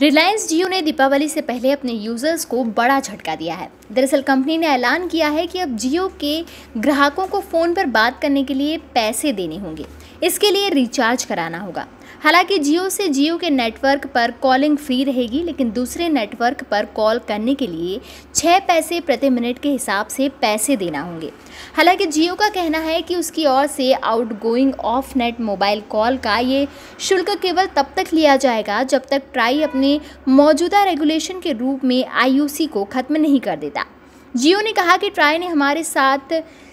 रिलायंस जियो ने दीपावली से पहले अपने यूज़र्स को बड़ा झटका दिया है। दरअसल कंपनी ने ऐलान किया है कि अब जियो के ग्राहकों को फ़ोन पर बात करने के लिए पैसे देने होंगे। इसके लिए रिचार्ज कराना होगा। हालाँकि जियो से जियो के नेटवर्क पर कॉलिंग फ्री रहेगी, लेकिन दूसरे नेटवर्क पर कॉल करने के लिए छः पैसे प्रति मिनट के हिसाब से पैसे देना होंगे। हालाँकि जियो का कहना है कि उसकी ओर से outgoing off net mobile call का ये शुल्क केवल तब तक लिया जाएगा जब तक ट्राई अपने मौजूदा रेगुलेशन के रूप में आई को ख़त्म नहीं कर देता। जियो ने कहा कि ट्राई ने हमारे साथ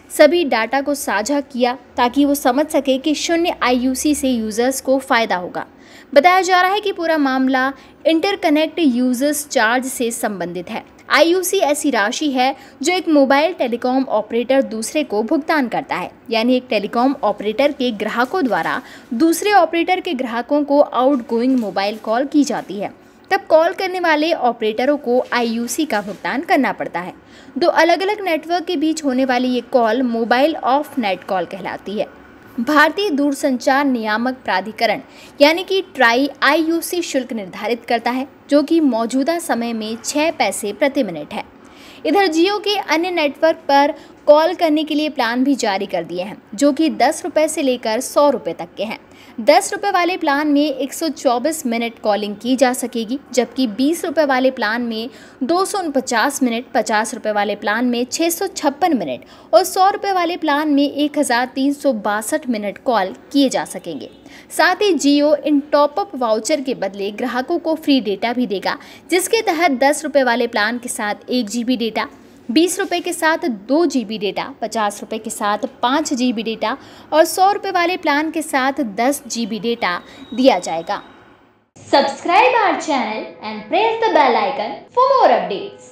सभी डाटा को साझा किया ताकि वो समझ सके कि शून्य आईयूसी से यूज़र्स को फ़ायदा होगा। बताया जा रहा है कि पूरा मामला इंटरकनेक्ट यूज़र्स चार्ज से संबंधित है। आईयूसी ऐसी राशि है जो एक मोबाइल टेलीकॉम ऑपरेटर दूसरे को भुगतान करता है, यानी एक टेलीकॉम ऑपरेटर के ग्राहकों द्वारा दूसरे ऑपरेटर के ग्राहकों को आउटगोइंग मोबाइल कॉल की जाती है। तब कॉल करने वाले ऑपरेटरों को आईयूसी का भुगतान करना पड़ता है। दो अलग अलग नेटवर्क के बीच होने वाली ये call mobile off net call कहलाती है। भारतीय दूरसंचार नियामक प्राधिकरण, यानी कि ट्राई आईयूसी शुल्क निर्धारित करता है, जो कि मौजूदा समय में छः पैसे प्रति मिनट है। इधर जियो के अन्य नेटवर्क पर कॉल करने के लिए प्लान भी जारी कर दिए हैं, जो कि दस रुपये से लेकर सौ रुपये तक के हैं। दस रुपये वाले प्लान में 124 मिनट कॉलिंग की जा सकेगी, जबकि बीस रुपये वाले प्लान में दो मिनट, पचास रुपये वाले प्लान में छः सौ छप्पन मिनट और सौ रुपये वाले प्लान में एक हज़ार तीन सौ बासठ मिनट कॉल किए जा सकेंगे। साथ ही जियो इन टॉपअप वाउचर के बदले ग्राहकों को फ्री डेटा भी देगा, जिसके तहत दस रुपये वाले प्लान के साथ एक जी डेटा बीस रुपये के साथ दो जी बी डेटा पचास रुपये के साथ पाँच जी बी डेटा और सौ रुपये वाले प्लान के साथ दस जी बी डेटा दिया जाएगा। Subscribe our channel and press the bell icon for more updates